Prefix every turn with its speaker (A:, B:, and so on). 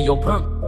A: Hey, yo, pump.